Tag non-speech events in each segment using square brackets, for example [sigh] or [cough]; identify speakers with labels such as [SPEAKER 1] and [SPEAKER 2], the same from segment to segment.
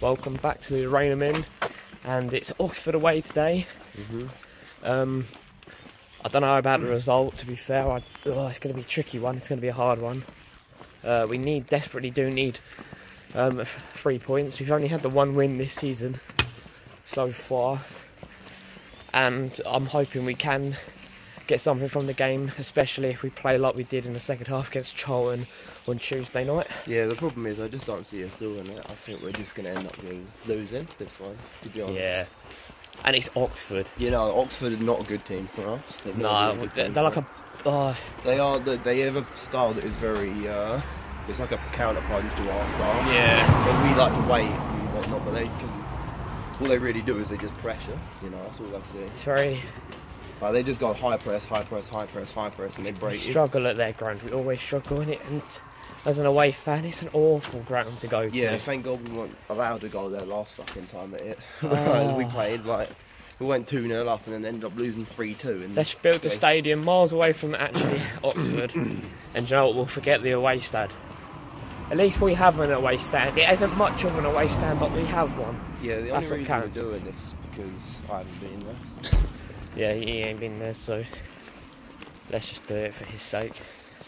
[SPEAKER 1] back to the Rainham End, and it's Oxford away today. Um, I don't know about the result. To be fair, I, oh, it's going to be a tricky one. It's going to be a hard one. Uh, we need desperately do need um, three points. We've only had the one win this season so far, and I'm hoping we can get something from the game, especially if we play like we did in the second half against Charlton on Tuesday night.
[SPEAKER 2] Yeah, the problem is I just don't see us doing it. I think we're just going to end up lo- losing this one, to be honest.
[SPEAKER 1] Yeah, and it's Oxford.
[SPEAKER 2] You know, Oxford are not a good team for us. They're
[SPEAKER 1] No,
[SPEAKER 2] really
[SPEAKER 1] they're, they're like a.
[SPEAKER 2] us.
[SPEAKER 1] Oh,
[SPEAKER 2] They are. The, they have a style that is very. Uh, it's like a counterpunch to our style.
[SPEAKER 1] yeah.
[SPEAKER 2] But we like to wait and whatnot, but they can. All they really do is they just pressure. You know, that's all I see.
[SPEAKER 1] It's very
[SPEAKER 2] Like they just go high press, high press, high press, high press, and they break it.
[SPEAKER 1] struggle at their ground. We always struggle in it, and as an away fan, it's an awful ground to go to.
[SPEAKER 2] Yeah, thank God we weren't allowed to go there last fucking time at it.
[SPEAKER 1] Oh.
[SPEAKER 2] we played like we went two 0 up and then ended up losing three two. And
[SPEAKER 1] Let's build the stadium miles away from actually [coughs] Oxford, and you know what? We'll forget the away stand. At least we have an away stand. It isn't much of an away stand, but we have one.
[SPEAKER 2] Yeah, the
[SPEAKER 1] That's
[SPEAKER 2] only reason we're doing this because I haven't been there. [laughs]
[SPEAKER 1] Yeah, he ain't been there, so let's just do it for his sake.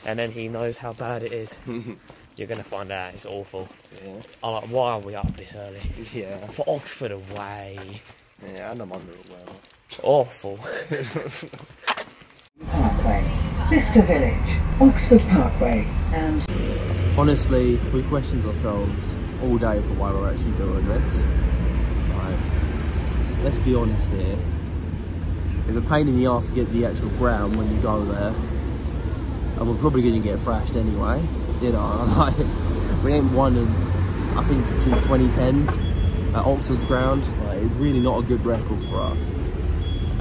[SPEAKER 1] And then he knows how bad it is. [laughs] You're gonna find out it's awful.
[SPEAKER 2] Yeah,
[SPEAKER 1] I'm like, why are we up this early?
[SPEAKER 2] yeah,
[SPEAKER 1] For Oxford away.
[SPEAKER 2] yeah, and I'm under it well.
[SPEAKER 1] Awful. [laughs]
[SPEAKER 3] Parkway, Vista Village, Oxford Parkway, and
[SPEAKER 2] Honestly, we questioned ourselves all day for why we're actually doing this. Like, let's be honest here. It's a pain in the ass to get the actual ground when you go there. And we're probably going to get thrashed anyway. You know, [laughs] like, we ain't won, in, I think, since 2010 at Oxford's ground. Like, it's really not a good record for us.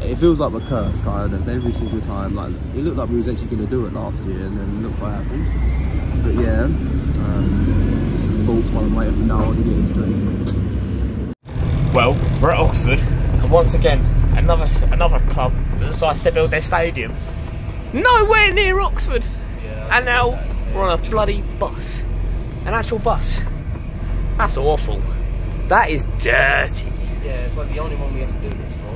[SPEAKER 2] It feels like a curse, kind of, every single time. Like, it looked like we was actually going to do it last year, and then look what happened. But yeah, um, just some thoughts while I'm waiting for Noah to get his drink.
[SPEAKER 1] Well, we're at Oxford, and once again, another another club that decides to build their stadium nowhere near Oxford. and now we're on a bloody bus, an actual bus. That's awful. That is dirty.
[SPEAKER 2] Yeah, it's like the only one we have to do this for.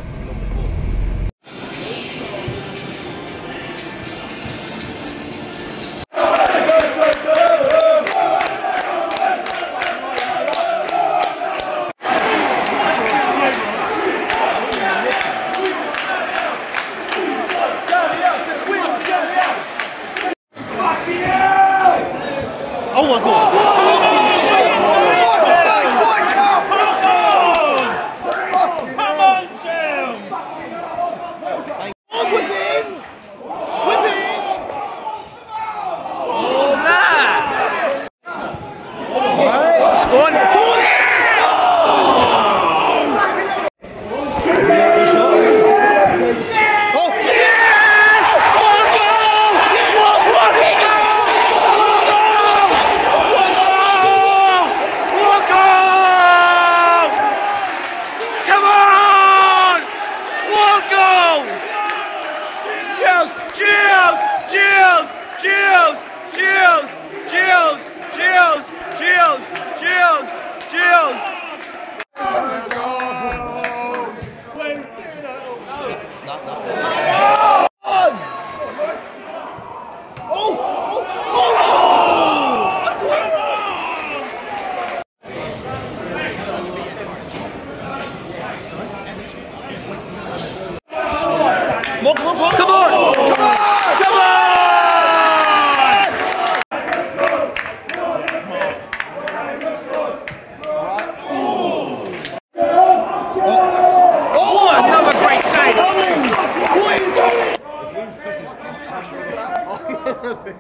[SPEAKER 1] Let's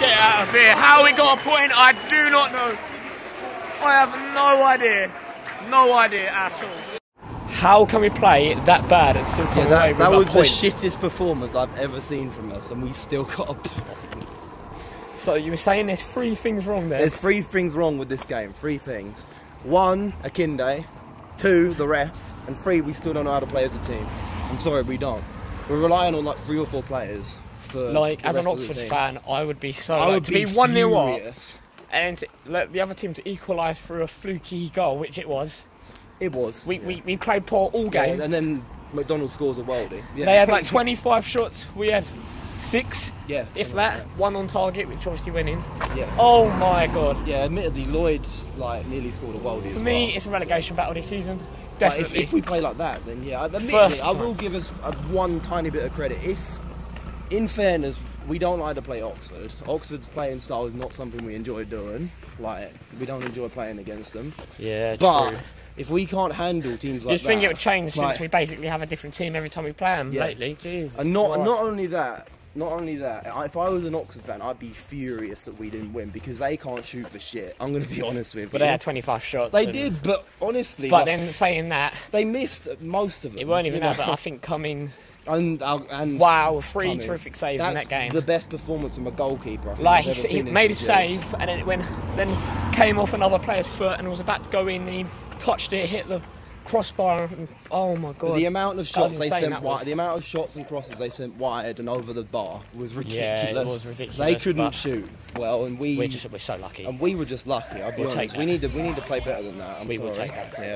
[SPEAKER 1] Get out of here. How we got a point, I do not know. I have no idea. No idea at all. How can we play that bad and still come
[SPEAKER 2] Yeah,
[SPEAKER 1] away
[SPEAKER 2] that,
[SPEAKER 1] with
[SPEAKER 2] that
[SPEAKER 1] a
[SPEAKER 2] was the
[SPEAKER 1] point?
[SPEAKER 2] shittest performance I've ever seen from us, and we still got a point.
[SPEAKER 1] so you were saying there's three things wrong there.
[SPEAKER 2] There's three things wrong with this game. Three things. One, Akinde. Two, the ref. And three, we still don't know how to play as a team. I'm sorry, we don't. We're relying on like three or four players. for
[SPEAKER 1] Like as an Oxford fan, I would be so
[SPEAKER 2] I
[SPEAKER 1] like,
[SPEAKER 2] would
[SPEAKER 1] to be one 0 up and let the other team to equalise through a fluky goal, which it was.
[SPEAKER 2] It was.
[SPEAKER 1] We,
[SPEAKER 2] yeah.
[SPEAKER 1] we, we played poor all
[SPEAKER 2] Yeah,
[SPEAKER 1] game.
[SPEAKER 2] and then McDonald scores a worldie. Yeah.
[SPEAKER 1] They had like [laughs] 25 shots. We had six,
[SPEAKER 2] yeah,
[SPEAKER 1] if that.
[SPEAKER 2] like
[SPEAKER 1] One on target, which obviously went in.
[SPEAKER 2] Yeah.
[SPEAKER 1] Oh my god.
[SPEAKER 2] Yeah, admittedly, Lloyd like nearly scored a worldie.
[SPEAKER 1] For
[SPEAKER 2] as
[SPEAKER 1] me,
[SPEAKER 2] well.
[SPEAKER 1] it's a relegation battle this season.
[SPEAKER 2] But if,
[SPEAKER 1] Definitely.
[SPEAKER 2] if we play like that, then yeah. Admittedly,
[SPEAKER 1] First
[SPEAKER 2] I will
[SPEAKER 1] time.
[SPEAKER 2] give us a, one tiny bit of credit. If, in fairness, we don't like to play Oxford. Oxford's playing style is not something we enjoy doing. Like we don't enjoy playing against them.
[SPEAKER 1] yeah,
[SPEAKER 2] But
[SPEAKER 1] true.
[SPEAKER 2] if we can't handle teams like
[SPEAKER 1] Just think it would change
[SPEAKER 2] like-
[SPEAKER 1] since we basically have a different team every time we play them
[SPEAKER 2] Yeah.
[SPEAKER 1] lately. Jeez,
[SPEAKER 2] And not
[SPEAKER 1] Christ.
[SPEAKER 2] not only that, not only that. If I was an Oxford fan, I'd be furious that we didn't win because they can't shoot for shit. I'm going to be [laughs] honest with you.
[SPEAKER 1] But they had 25 shots.
[SPEAKER 2] They
[SPEAKER 1] and-
[SPEAKER 2] did, but honestly,
[SPEAKER 1] But
[SPEAKER 2] like,
[SPEAKER 1] then saying that,
[SPEAKER 2] they missed most of them.
[SPEAKER 1] it weren't even that. But? I think coming, [laughs]
[SPEAKER 2] and, uh, and
[SPEAKER 1] wow, three
[SPEAKER 2] coming.
[SPEAKER 1] terrific saves
[SPEAKER 2] That's
[SPEAKER 1] in that game.
[SPEAKER 2] The best performance from a goalkeeper. I think
[SPEAKER 1] Like
[SPEAKER 2] I've
[SPEAKER 1] he,
[SPEAKER 2] ever
[SPEAKER 1] he
[SPEAKER 2] seen in
[SPEAKER 1] made a save, and then it went, then came off another player's foot and was about to go in, and he touched it, hit the crossbar. And, oh my god!
[SPEAKER 2] The amount of shots they sent wide, the amount of shots and crosses they sent wide and over the bar was ridiculous.
[SPEAKER 1] Yeah, it was ridiculous,
[SPEAKER 2] They couldn't shoot well, and we
[SPEAKER 1] we're just we're so lucky.
[SPEAKER 2] and we were just lucky. I'll be
[SPEAKER 1] We'll
[SPEAKER 2] honest.
[SPEAKER 1] take
[SPEAKER 2] We need to we need to play better than that. I'm
[SPEAKER 1] We will take that.
[SPEAKER 2] Yeah.